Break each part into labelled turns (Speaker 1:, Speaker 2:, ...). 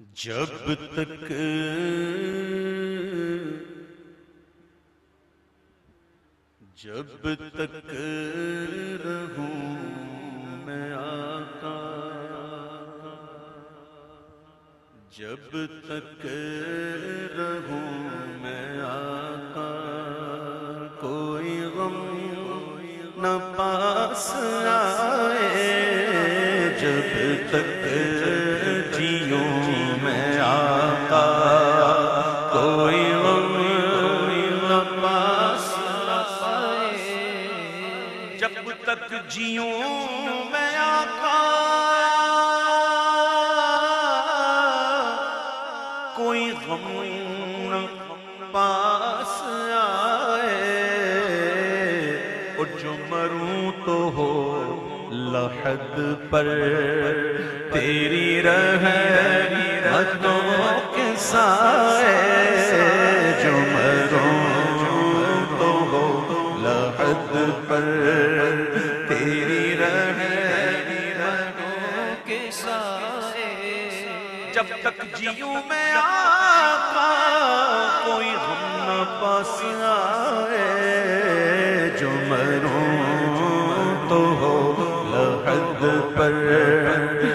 Speaker 1: جب تک جب تک رہوں میں آقا، جب تک رہوں میں آقا، کوئی غم نہ پاس آئے، جب تک تک جیوں میں آقا کوئی غم نہ پاس آئے اور جو مروں تو ہو لحد پر تیری رحمتوں کے سائے جو مروں تو ہو لحد پر جب تک جیوں میں آقا کوئی غم نہ پاس آئے، جو مروں تو ہو لحد پر۔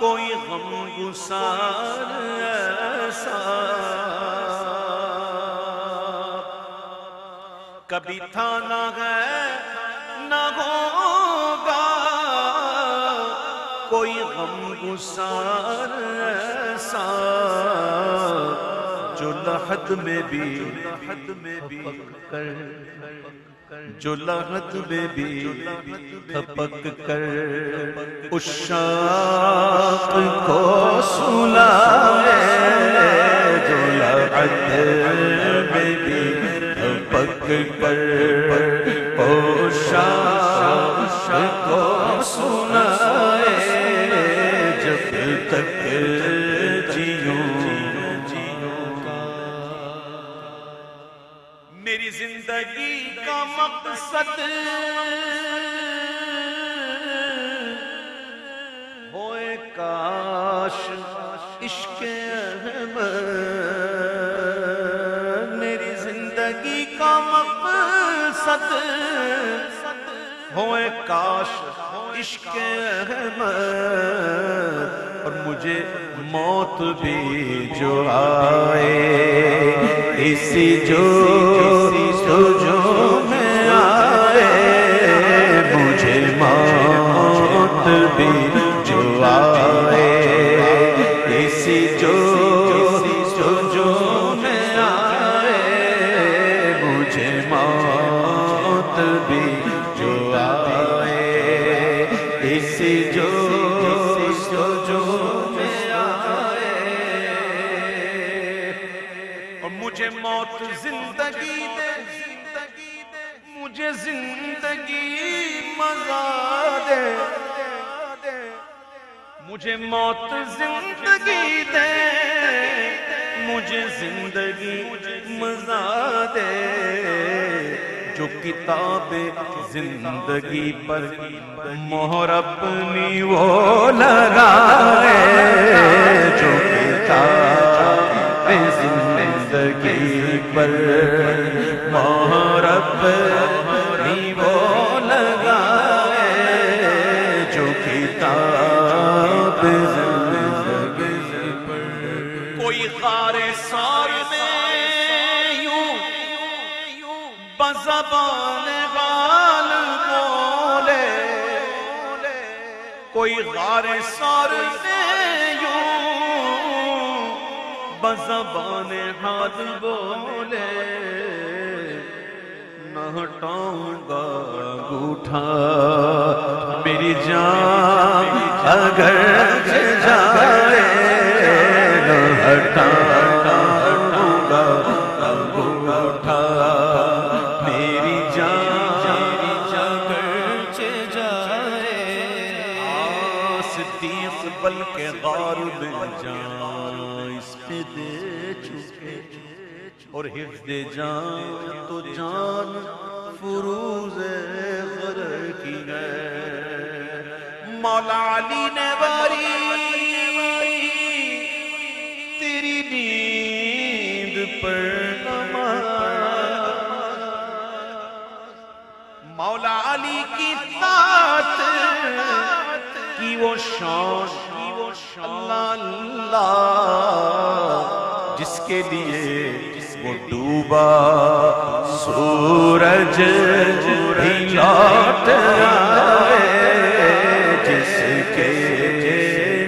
Speaker 1: کوئی غم گسار ایسا کبھی تھا نہ گئے نہ ہوگا، کوئی غم گسار ایسا جو لحد میں بھی لحد میں بھی۔ جو لحد میں بھی تھپک کر اس شاق کو سلائے میری زندگی کا مقصد ہوئے کاش، عشق احمد۔ میری زندگی کا مقصد ہوئے کاش، عشق احمد۔ اور مجھے موت بھی جو آئے۔ اسی جو سجو میں آئے مجھے موت بھی مجھے موت زندگی دے۔ مجھے زندگی مزہ دے۔ مجھے موت زندگی دے۔ مجھے زندگی مزہ دے۔ جو کتاب زندگی پر مہر اپنی وہ لگائے جو کتاب زندگی زندگی پر مہر اپنی وہ لگائے، جو کتاب زندگی پر کوئی غار سار میں یوں بزبان غال بولے، کوئی غار سار میں بزبان حال بولے نہ ہٹاؤں گا گوٹھا میری جان اگر چکے اور حفظ جان تو جان فروز غر کی ہے۔ مولا علی نے باری تیری نیند پر مولا علی کی ذات کی وہ شان کی وہ شان اللہ کے لیے وہ ڈوبا، سورج بھی لوٹ آئے، جس کے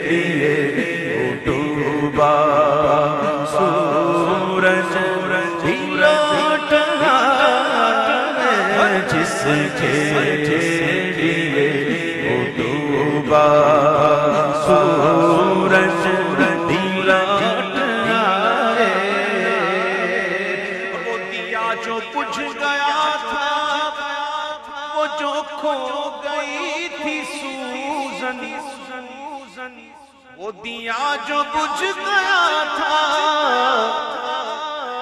Speaker 1: لیے وہ ڈوبا، سورج بھی لوٹ آئے، جس کے لیے وہ ڈوبا۔ دیا جو بجھ گیا تھا،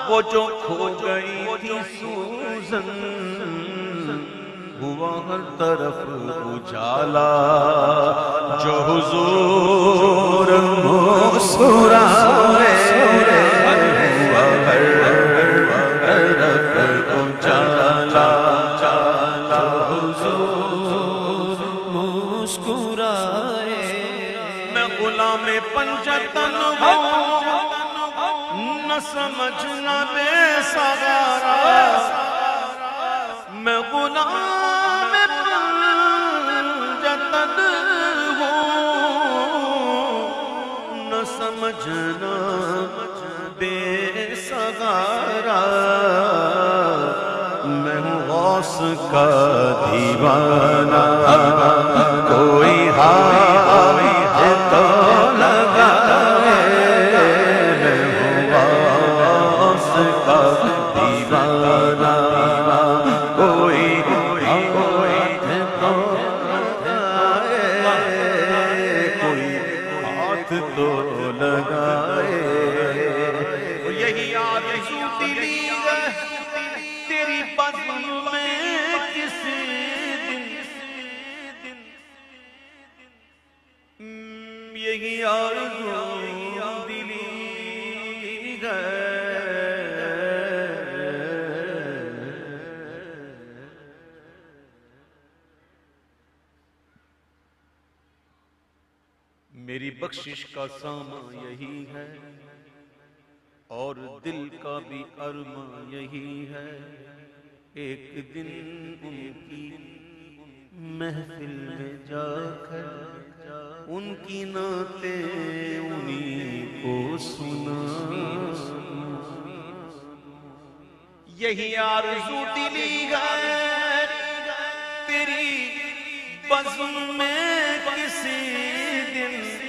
Speaker 1: وہ جو کھو گئی تھی سوزن، ہوا ہر طرف اجالا، جو حضور مسکرائے ہوا ہر سمجھنا بے سوارا۔ میں غلام پنجتن ہوں۔ نہ سمجھنا بے سگارا میں غوث کا دیوانہ۔ لگائے۔ یہی آرزو دلی ہے۔ تیری بزم میں کسی دن؟ یہی آرزو بخشش کا ساما یہی ہے اور دل کا بھی ارما یہی ہے ایک دن ان کی محفل میں جا کر ان کی نعتیں انہیں کو سنا یہی آرزو دلی ہے تیری بزم میں کسی دن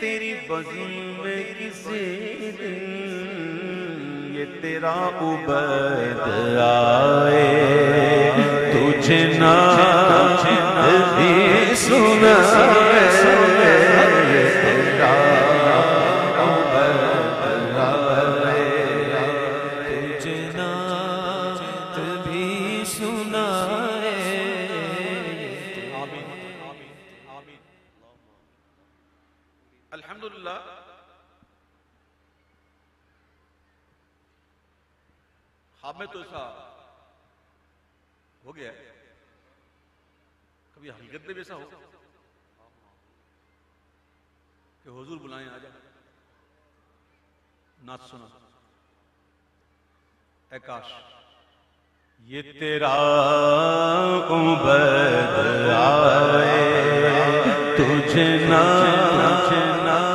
Speaker 1: تیری بزم میں کسی دن یہ تیرا عبد آئے۔ تجھ نام بھی سنا۔ ہاں ہمیں تو ایسا ہو گیا کبھی حقیقت میں بھی ایسا ہو کہ حضور بلائیں آ جائیں۔ نعت سنا۔ اے کاش، یہ تیرا عبید آئے۔ تجھ نہ تجھے نہ